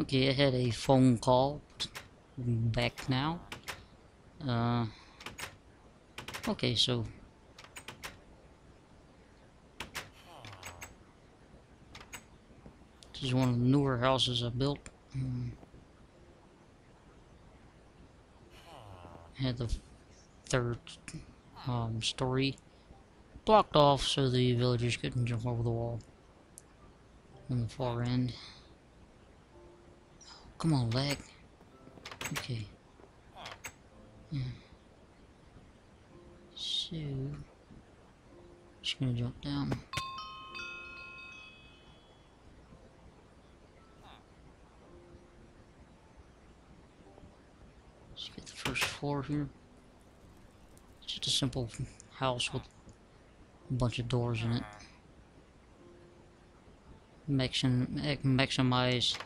Okay, I had a phone call. Back now. Uh. Okay, so. This is one of the newer houses I built. Um, had the third um, story blocked off so the villagers couldn't jump over the wall on the far end. Come on, lag. Okay. Yeah. So, just gonna jump down. Let's get the first floor here. Just a simple house with a bunch of doors in it. Maxim, eh, maximize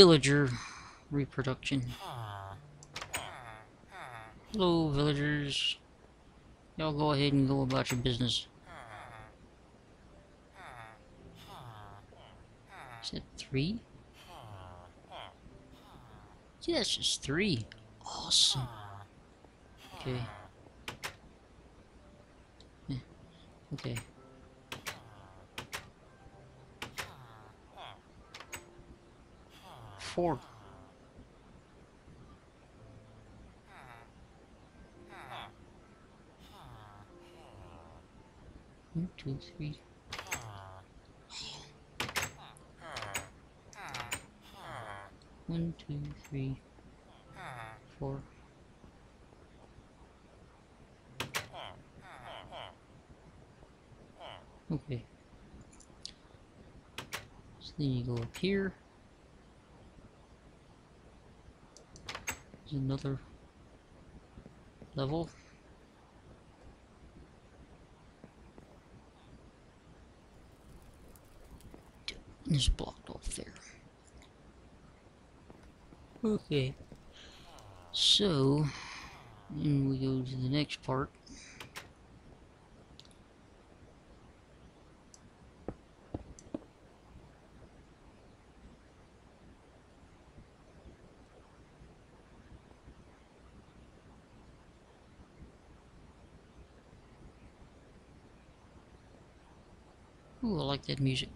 villager reproduction. Hello, villagers. Y'all go ahead and go about your business. Is that three? Yes, it's three. Awesome. Okay. Okay. Four. One, two, three. One, two, three, four. Okay. So then you go up here. Another level. It's blocked off there. Okay. So, then we go to the next part. Music.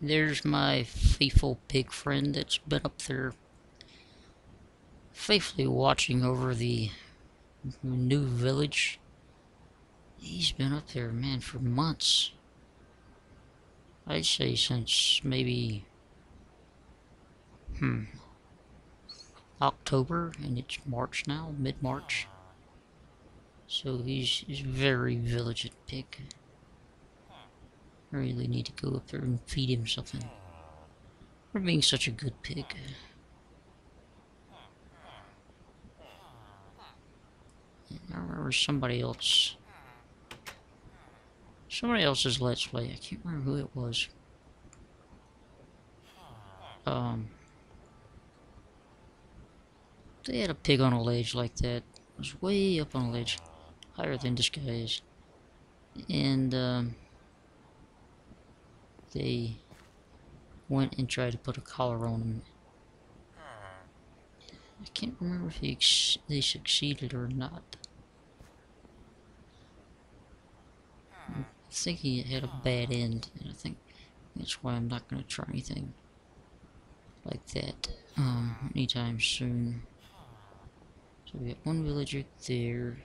There's my faithful pig friend that's been up there faithfully watching over the new village. He's been up there, man, for months. I'd say since maybe, hmm, October, and it's March now, mid-March. So he's, he's very vigilant pig. I really need to go up there and feed him something. For being such a good pig. I remember somebody else. Somebody else's Let's Play. I can't remember who it was. Um. They had a pig on a ledge like that. It was way up on a ledge. Higher than this guy is. And, um they went and tried to put a collar on him. I can't remember if he they succeeded or not. I think he had a bad end, and I think that's why I'm not going to try anything like that um, anytime soon. So we got one villager there,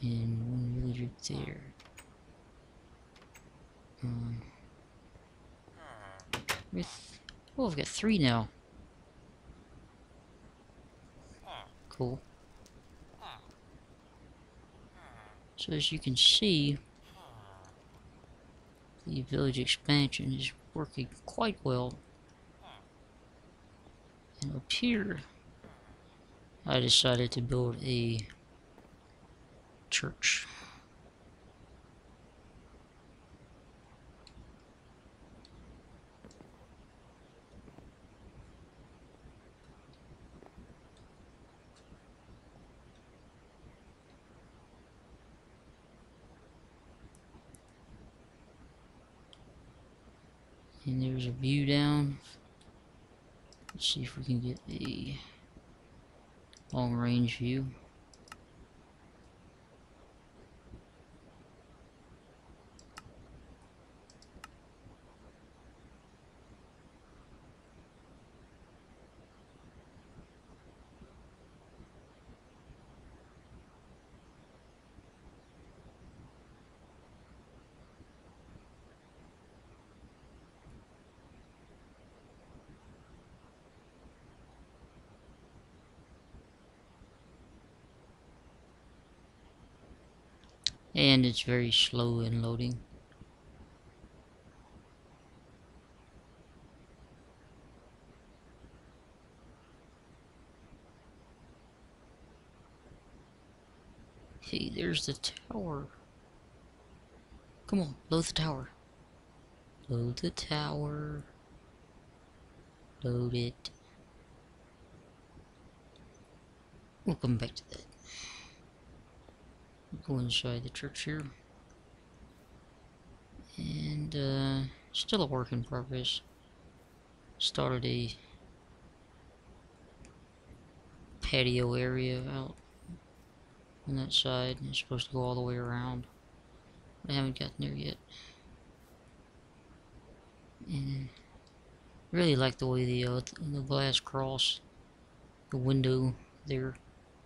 and one villager there. Um, with oh, we've got three now. Cool. So as you can see, the village expansion is working quite well. And up here, I decided to build a church. And there's a view down. Let's see if we can get the long range view. And it's very slow in loading. Hey, there's the tower. Come on, load the tower. Load the tower. Load it. We'll come back to that. Go inside the church here. And, uh, still a work in progress. Started a patio area out on that side. It's supposed to go all the way around. But I haven't gotten there yet. And really like the way the uh, the glass cross, the window there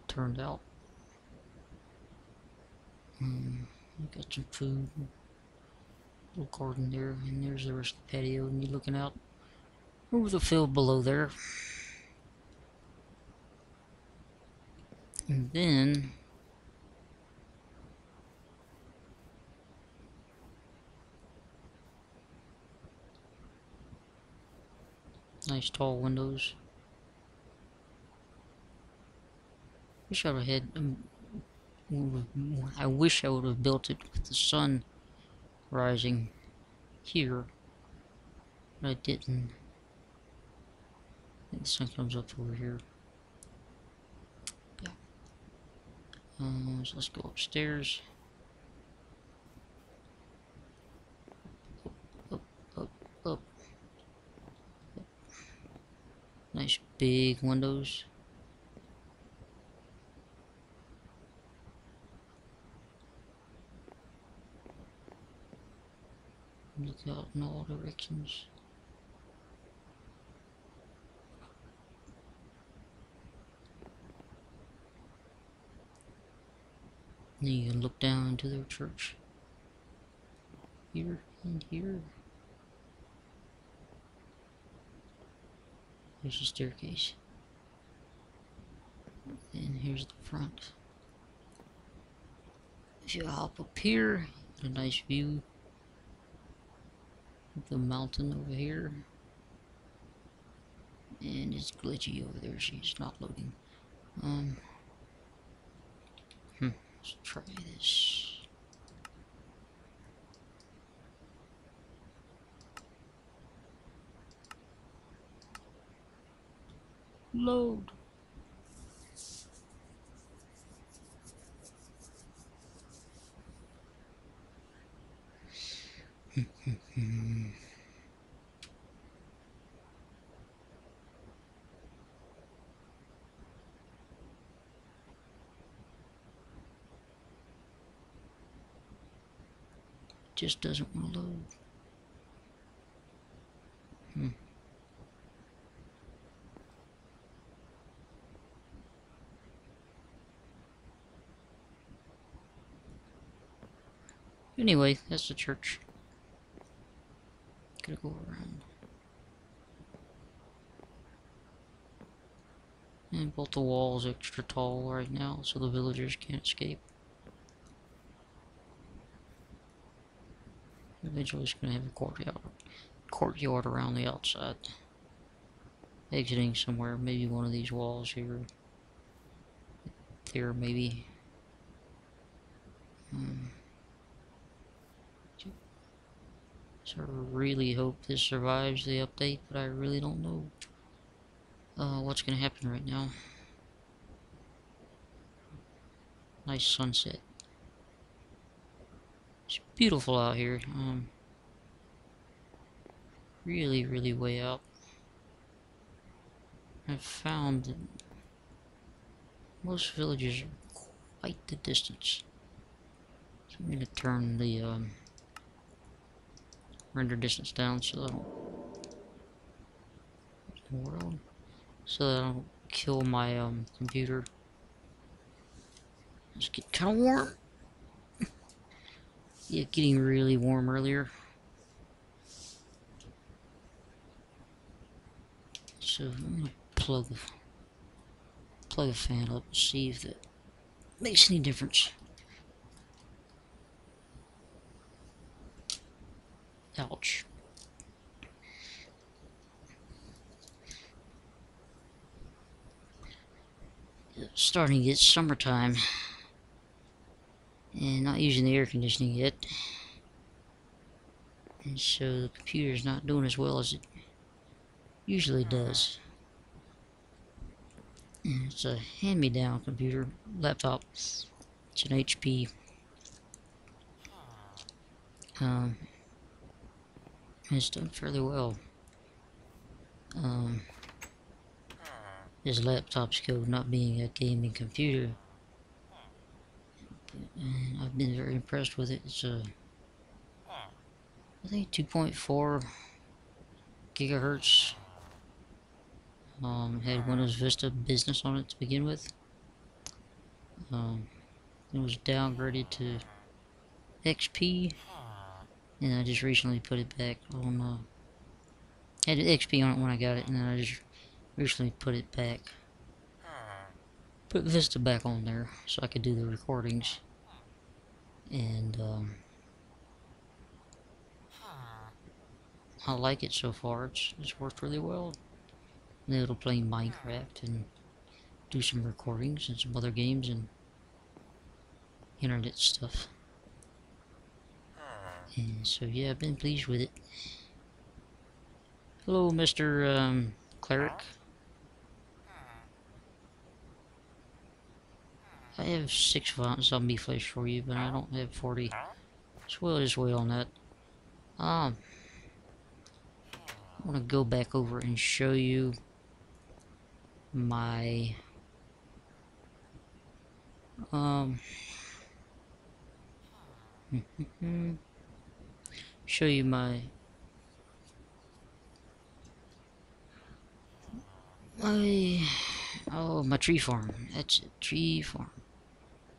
turned out. Um, got some food, little garden there, and there's the rest of the patio, and you're looking out over the field below there. And then nice tall windows. Would have had. Um, I wish I would have built it with the sun rising here, but I didn't. I think the sun comes up over here. Yeah. Um, so let's go upstairs. Up, up, up, up. Nice big windows. Look out in all directions. Then you can look down into their church. Here and here. There's a staircase. And here's the front. If you hop up here, a nice view the mountain over here. And it's glitchy over there, she's not loading. Um, hmm, let's try this. Load. Just doesn't want to load. Hmm. Anyway, that's the church. Gotta go around. And both the walls extra tall right now, so the villagers can't escape. Eventually it's going to have a courtyard, courtyard around the outside. Exiting somewhere, maybe one of these walls here. There, maybe. Hmm. So I really hope this survives the update, but I really don't know uh, what's going to happen right now. Nice sunset. Beautiful out here. Um, really, really way out. I've found most villages are quite the distance. So I'm going to turn the um, render distance down so that I don't world so that I don't kill my um, computer. It's getting kind of warm. Yeah, getting really warm earlier. So I'm gonna plug plug a fan up and see if that makes any difference. Ouch. starting to get summertime and not using the air conditioning yet so the computer's not doing as well as it usually does it's a hand-me-down computer laptop it's an HP um, it's done fairly well um, his laptop's code not being a gaming computer. And I've been very impressed with it. It's a, I think 2.4 gigahertz. Um, had Windows Vista Business on it to begin with. Um, it was downgraded to XP, and I just recently put it back on. Uh, had XP on it when I got it, and then I just recently put it back. Put Vista back on there so I could do the recordings. And, um, I like it so far. It's, it's worked really well. And it'll play Minecraft and do some recordings and some other games and internet stuff. And so yeah, I've been pleased with it. Hello, Mr. Um, Cleric. I have six zombie flesh for you, but I don't have 40. So we'll just wait on that. Um, I want to go back over and show you my um show you my my oh my tree farm that's a tree farm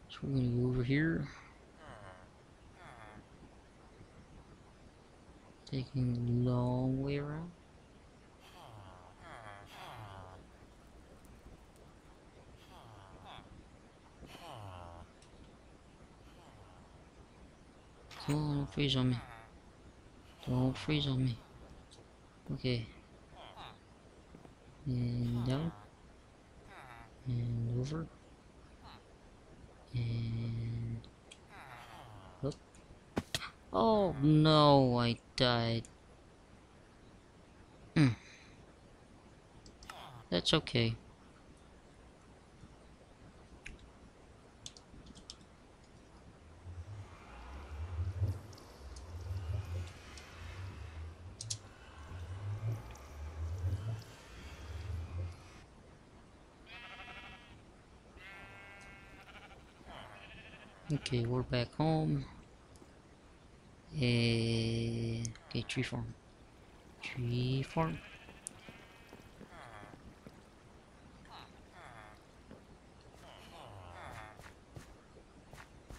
so we're gonna go over here. Taking long way around. Don't freeze on me. Don't freeze on me. Okay. And down. And over. And... Oh no, I died. Hmm. That's okay. Okay, we're back home. Uh, okay, tree farm. Tree farm.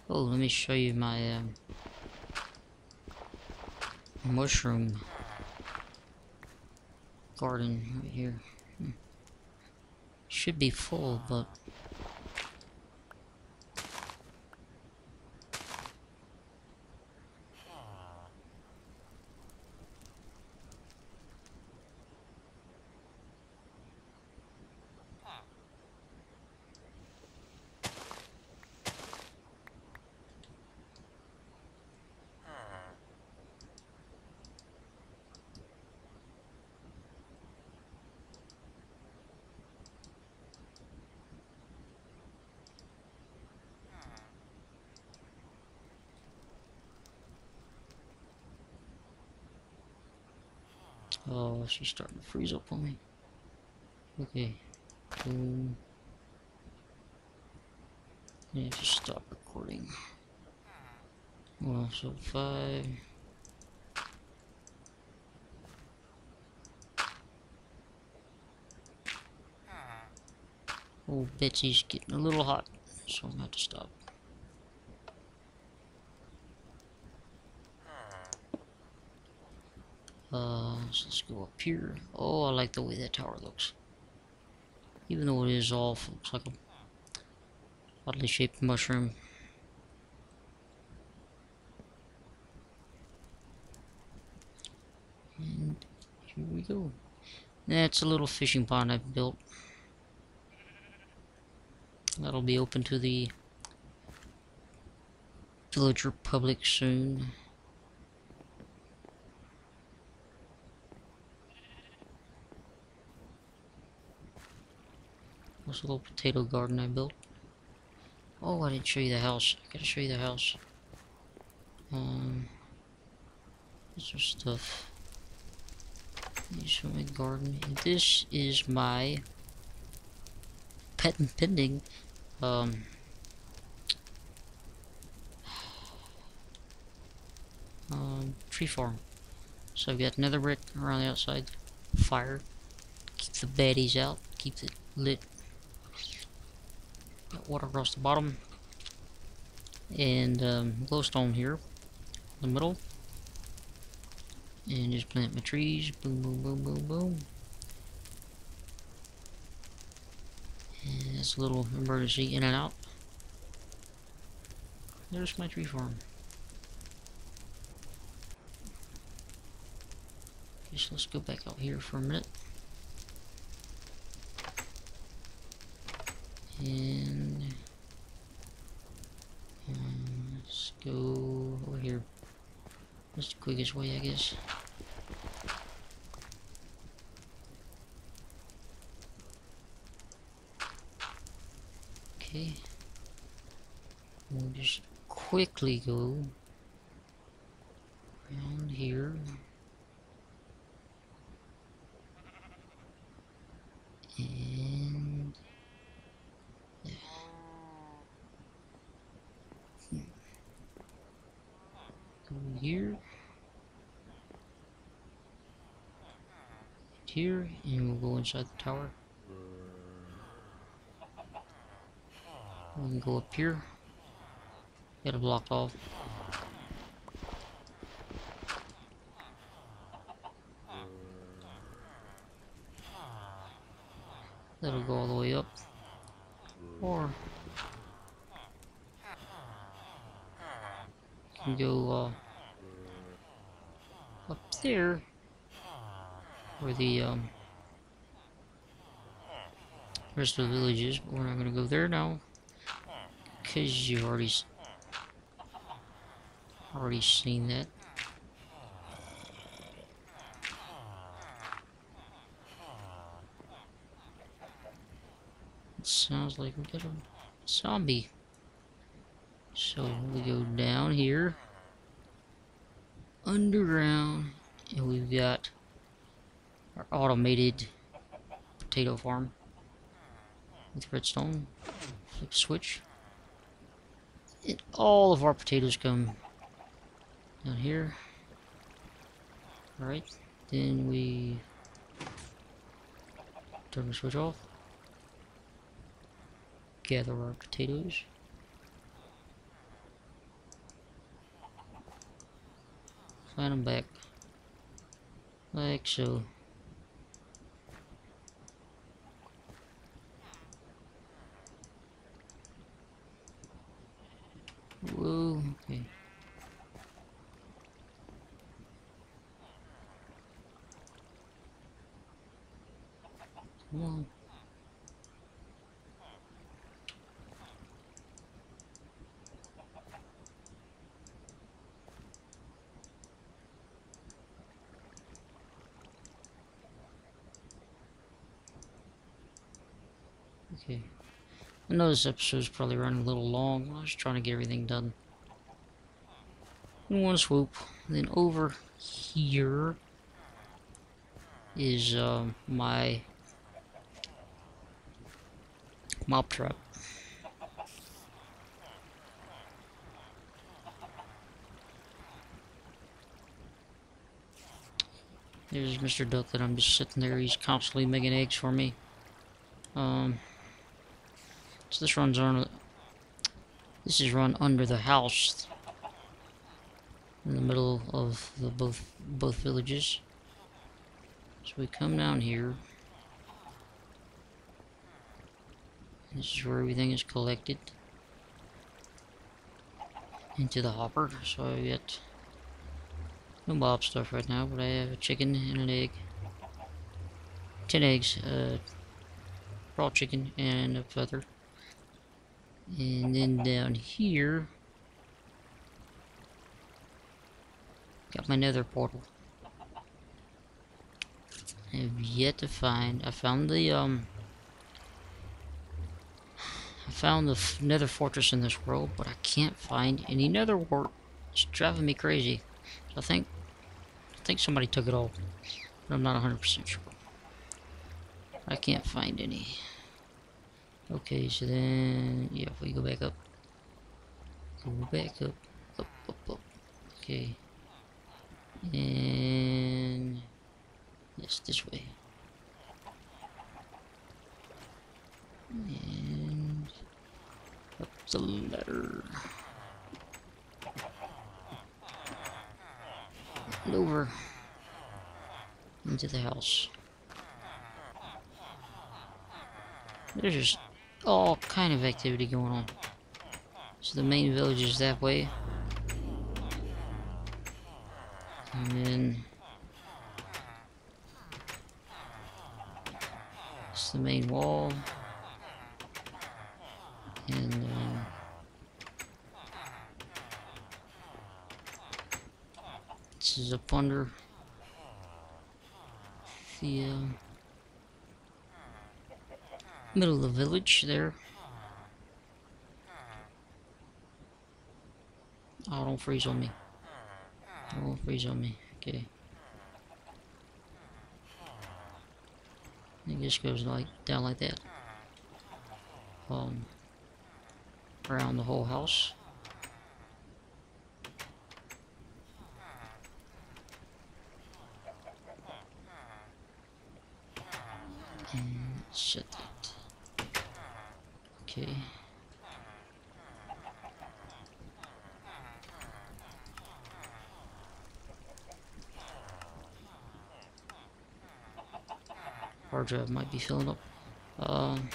Oh, let me show you my um, mushroom garden right here. Hmm. Should be full, but Oh, she's starting to freeze up on me. Okay. Boom. Yeah, just stop recording. Well, so five. Oh, Betsy's getting a little hot, so I'm gonna to stop. Uh, so let's go up here. Oh, I like the way that tower looks. Even though it is off, looks like a oddly shaped mushroom. And here we go. That's a little fishing pond I've built. That'll be open to the villager public soon. Little potato garden I built? Oh, I didn't show you the house. I gotta show you the house. Um, this is stuff. Show my garden. This is my patent pending um um tree farm. So I've got another brick around the outside, fire, keep the baddies out, keep it lit. Water across the bottom, and um, glowstone here in the middle. And just plant my trees, boom, boom, boom, boom, boom. And this little emergency in and out. There's my tree farm. So let's go back out here for a minute. And um, let's go over here. That's the quickest way, I guess. Okay. We'll just quickly go around here. And yeah. Hmm. Go here. Here, and we'll go inside the tower. We can go up here. Get it blocked off. That'll go all the way up. Or can go uh, up there where the um, rest of the village is, but we're not gonna go there now because you already already seen that. It sounds like we got a zombie. So we go down here, underground, and we've got our automated potato farm with redstone. Flip switch. It, all of our potatoes come down here. Alright, then we turn the switch off. Gather our potatoes. Plant them back. Like so. Whoa, okay. Come on. Okay. I know this episode's probably running a little long. I was trying to get everything done in one swoop. Then over here, is um, my mob trap. There's Mr. Duck that I'm just sitting there. He's constantly making eggs for me. Um, so this runs on. This is run under the house, in the middle of the both both villages. So we come down here. This is where everything is collected into the hopper. So I get no mob stuff right now, but I have a chicken and an egg. Ten eggs, uh, raw chicken and a feather. And then down here, got my nether portal. I have yet to find, I found the, um, I found the nether fortress in this world, but I can't find any nether wart. It's driving me crazy. I think I think somebody took it all, but I'm not 100% sure. I can't find any. Okay, so then, yeah, if we go back up, go back up, up, up, up. Okay, and yes, this way. And up the ladder. And over into the house. There's just all kind of activity going on. So the main village is that way. And then it's the main wall. And um, this is up under the uh, middle of the village there. Oh, don't freeze on me. Don't freeze on me. Okay. It just goes like down like that. Um, around the whole house. And that. Okay. Hard drive might be filling up. Um,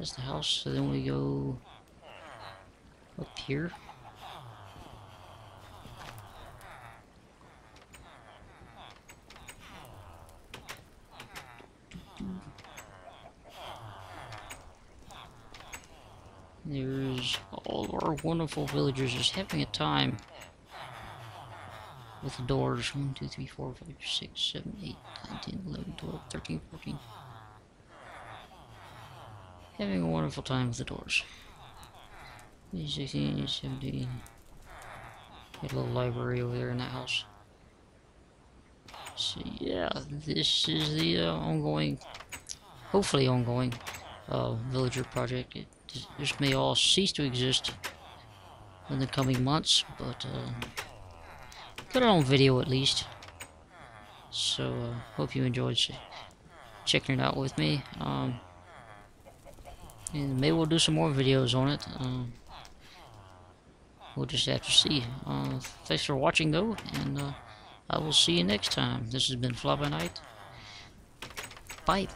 that's the house. So then we go up here. There's all of our wonderful villagers just having a time with the doors. 1, 2, 3, 4, 5, 6, 7, 8, 9, 10, 11, 12, 13, 14. Having a wonderful time with the doors. 16, 17. Got a little library over there in that house. So yeah, this is the uh, ongoing, hopefully ongoing, uh, villager project. It this may all cease to exist in the coming months, but uh, got it on video at least. So uh, hope you enjoyed checking it out with me. Um, and maybe we'll do some more videos on it. Um, we'll just have to see. Uh, thanks for watching though, and uh, I will see you next time. This has been Flybyknight. Bye.